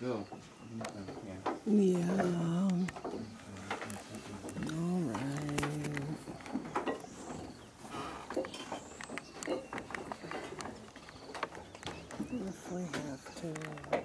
Bill. Yeah. Um, all right. If we have to.